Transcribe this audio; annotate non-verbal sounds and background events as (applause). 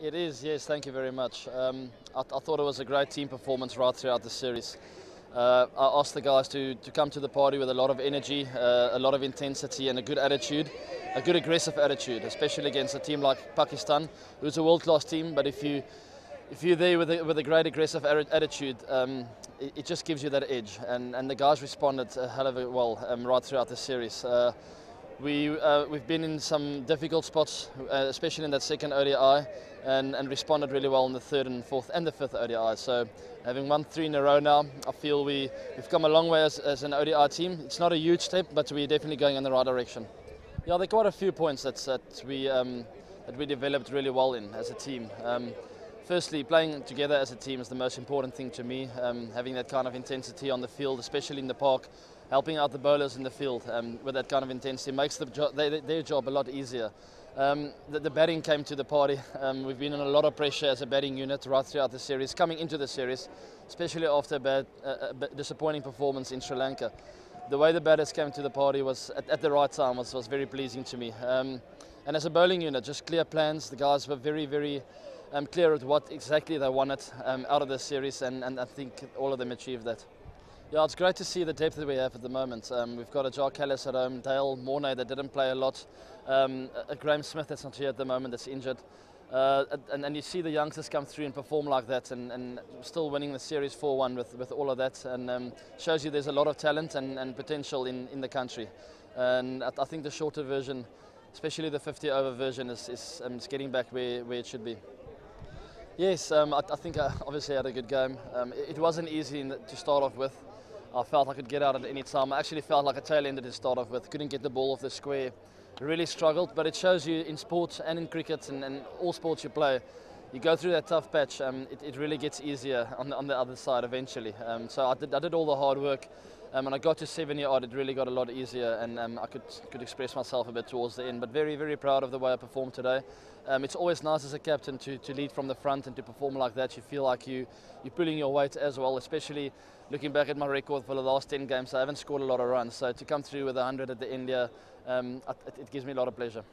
It is, yes, thank you very much. Um, I, I, thought it was a great team performance right throughout the series. Uh, I asked the guys to, to come to the party with a lot of energy, uh, a lot of intensity, and a good attitude, a good aggressive attitude, especially against a team like Pakistan, who's a world class team. But if, you, if you're there with a, with a great aggressive attitude, um, it, it, just gives you that edge. And, and the guys responded a hell of a well um, right throughout the series. Uh, we, uh, we've been in some difficult spots, uh, especially in that second ODI, and, and, responded really well in the third and fourth and the fifth ODI. So having won three in a row now, I feel we, we've come a long way as, as an ODI team. It's not a huge step, but we're definitely going in the right direction. Yeah, there are quite a few points that, that, we, um, that we developed really well in as a team. Um, firstly, playing together as a team is the most important thing to me. Um, having that kind of intensity on the field, especially in the park, helping out the bowlers in the field um, with that kind of intensity makes the jo they, their job a lot easier. Um, the, the, batting came to the party. (laughs) Um, we've been in a lot of pressure as a batting unit right throughout the series, coming into the series, especially after a, bad, a disappointing performance in Sri Lanka. The way the batters came to the party was at, at the right time was, was very pleasing to me. Um, and as a bowling unit, just clear plans. The guys were very, very um, clear at what exactly they wanted um, out of the series, and, and I think all of them achieved that. Yeah, it's great to see the depth that we have at the moment. Um, we've got a Jacques Kallis at home, Dale Morné that didn't play a lot, um, a Graeme Smith that's not here at the moment that's injured. Uh, and, and you see the youngsters come through and perform like that and, and still winning the series 4-1 with, with all of that and um, shows you there's a lot of talent and, and potential in, in the country. And I, I think the shorter version, especially the 50 over version, is, is, um, is getting back where, where it should be. Yes, um, I, I, think I obviously had a good game. Um, it, it, wasn't easy the, to start off with. I felt I could get out at any time. I actually felt like a tail ender to start off with. Couldn't get the ball off the square. Really struggled, but it shows you in sports and in cricket and, and all sports you play, you go through that tough patch, um, it, it, really gets easier on the, on the other side eventually. Um, so I did, I did all the hard work. Um, and I got to 70 odd, it really got a lot easier and um, I could, could express myself a bit towards the end. But very, very proud of the way I performed today. Um, it's always nice as a captain to, to lead from the front and to perform like that. You feel like you, you're pulling your weight as well, especially looking back at my record for the last 10 games. I haven't scored a lot of runs. So to come through with 100 at the end, um, it, it gives me a lot of pleasure.